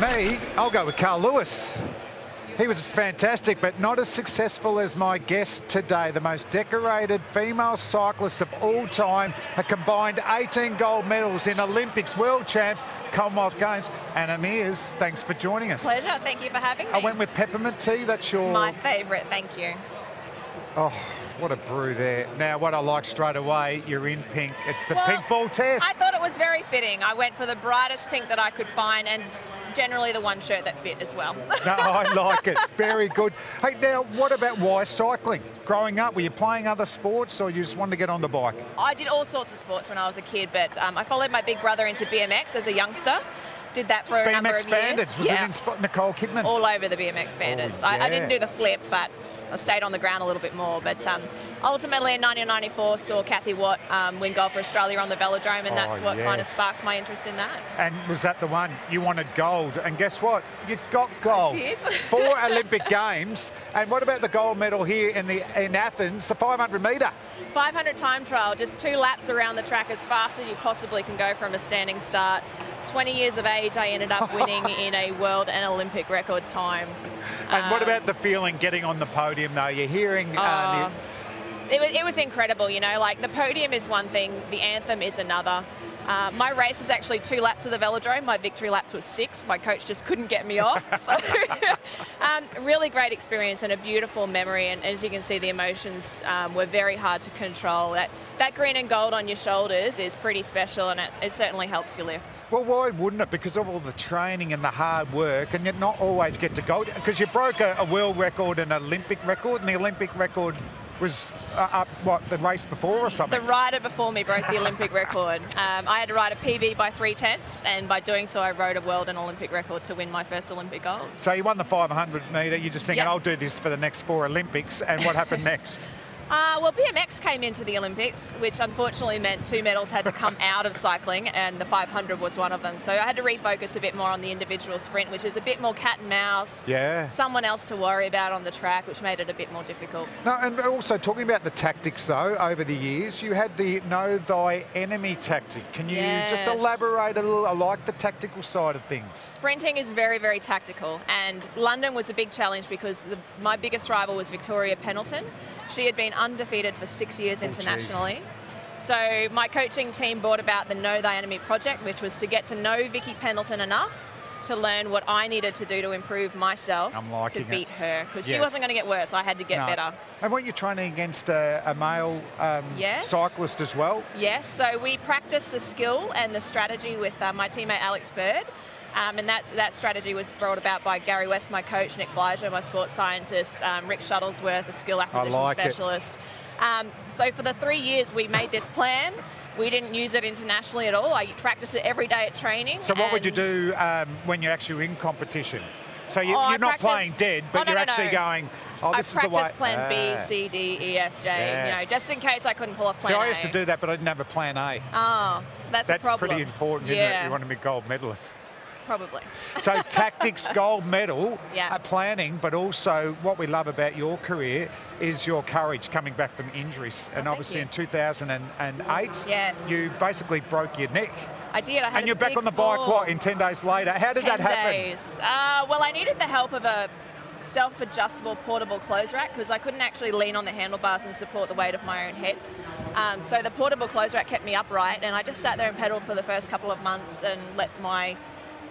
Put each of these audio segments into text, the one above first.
Me, I'll go with Carl Lewis. He was fantastic, but not as successful as my guest today, the most decorated female cyclist of all time, a combined 18 gold medals in Olympics, World Champs, Commonwealth Games. Anna Meares, thanks for joining us. Pleasure, thank you for having me. I went with peppermint tea, that's your... My favourite, thank you. Oh, what a brew there. Now, what I like straight away, you're in pink. It's the well, pink ball test. I thought it was very fitting. I went for the brightest pink that I could find and generally the one shirt that fit as well. no, I like it. Very good. Hey, now, what about why cycling? Growing up, were you playing other sports or you just wanted to get on the bike? I did all sorts of sports when I was a kid, but um, I followed my big brother into BMX as a youngster did that for BMX a number of Bandits. years. Was yeah. it in Nicole Kidman? All over the BMX Bandits. Oh, yeah. I, I, didn't do the flip, but I stayed on the ground a little bit more. But um, ultimately in 1994 saw Kathy Watt um, win gold for Australia on the velodrome, and that's oh, what yes. kind of sparked my interest in that. And was that the one you wanted gold? And guess what? You got gold. Four Olympic Games. And what about the gold medal here in the in Athens, the 500 metre? 500 time trial, just two laps around the track as fast as you possibly can go from a standing start. 20 years of age, I ended up winning in a world and Olympic record time. And um, what about the feeling getting on the podium, though? You're hearing. Uh, uh, it, was, it was incredible, you know, like the podium is one thing, the anthem is another. Uh, my race was actually two laps of the velodrome. My victory laps was six. My coach just couldn't get me off. So, um, really great experience and a beautiful memory. And as you can see, the emotions um, were very hard to control. That, that green and gold on your shoulders is pretty special and it, it certainly helps you lift. Well, why wouldn't it? Because of all the training and the hard work, and yet not always get to gold. Because you broke a, a world record and an Olympic record, and the Olympic record was uh, up, what, the race before or something? The rider before me broke the Olympic record. Um, I had to ride a PB by three tenths, and by doing so, I rode a world and Olympic record to win my first Olympic gold. So you won the 500 metre, you're just thinking, yep. I'll do this for the next four Olympics, and what happened next? Uh, well, BMX came into the Olympics, which unfortunately meant two medals had to come out of cycling, and the 500 was one of them. So I had to refocus a bit more on the individual sprint, which is a bit more cat and mouse. Yeah. Someone else to worry about on the track, which made it a bit more difficult. No, and also talking about the tactics, though, over the years, you had the know thy enemy tactic. Can you yes. just elaborate a little? I like the tactical side of things. Sprinting is very, very tactical, and London was a big challenge because the, my biggest rival was Victoria Pendleton. She had been undefeated for six years oh, internationally. Geez. So my coaching team brought about the Know Thy Enemy project, which was to get to know Vicky Pendleton enough to learn what I needed to do to improve myself to beat it. her because yes. she wasn't going to get worse. I had to get no. better. And weren't you training against a, a male um, yes. cyclist as well? Yes. So we practiced the skill and the strategy with uh, my teammate Alex Bird. Um, and that's, that strategy was brought about by Gary West, my coach, Nick Flyger, my sports scientist, um, Rick Shuttlesworth, a skill acquisition like specialist. Um, so for the three years we made this plan. We didn't use it internationally at all. I practice it every day at training. So what would you do um, when you're actually in competition? So you, are oh, not practice, playing dead, but oh, no, you're no, actually no. going, oh, this I is the way. plan B, uh, C, D, E, F, J, yeah. you know, just in case I couldn't pull off plan So I used to do that, but I didn't have a plan A. Oh, that's, that's pretty important, yeah. isn't it? You want to be gold medalist. Probably. so tactics, gold medal, yeah. uh, planning, but also what we love about your career is your courage coming back from injuries. Oh, and obviously in 2008, yes. you basically broke your neck. I did. I and you're back on the bike, fall. what, in 10 days later? How did that happen? days. Uh, well, I needed the help of a self-adjustable portable clothes rack because I couldn't actually lean on the handlebars and support the weight of my own head. Um, so the portable clothes rack kept me upright and I just sat there and pedaled for the first couple of months and let my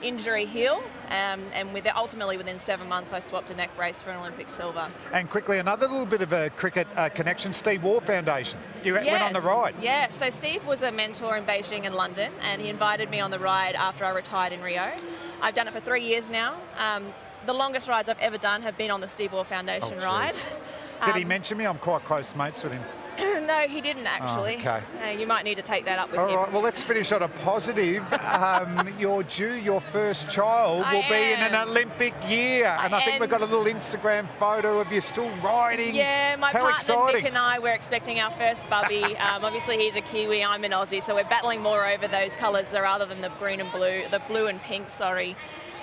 injury heal, um, and with ultimately within seven months, I swapped a neck brace for an Olympic silver. And quickly, another little bit of a cricket uh, connection, Steve Waugh Foundation. You yes, went on the ride. Yeah, so Steve was a mentor in Beijing and London, and he invited me on the ride after I retired in Rio. I've done it for three years now. Um, the longest rides I've ever done have been on the Steve Waugh Foundation oh, ride. Did um, he mention me? I'm quite close mates with him. No, he didn't actually. Oh, okay. Uh, you might need to take that up with All him. All right, well, let's finish on a positive. um, you're due, your first child I will am. be in an Olympic year. And I, think we've got a little Instagram photo of you still riding. Yeah, my How partner exciting. Nick and I, we're expecting our first bubby. um, obviously, he's a Kiwi, I'm an Aussie, so we're battling more over those colours rather than the green and blue, the blue and pink, sorry.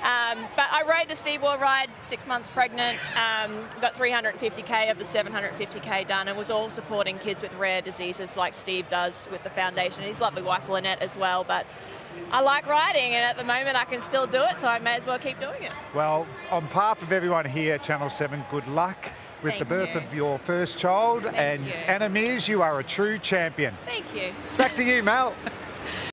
Um, but I rode the Steve Waugh ride, six months pregnant, um, got 350k of the 750k done, and was all supporting kids with rare diseases like Steve does with the foundation. His lovely wife Lynette as well. But I like riding, and at the moment I can still do it, so I may as well keep doing it. Well, on behalf of everyone here at Channel 7, good luck with Thank the birth you. of your first child. Thank and you. Anna Meares, you are a true champion. Thank you. Back to you, Mel.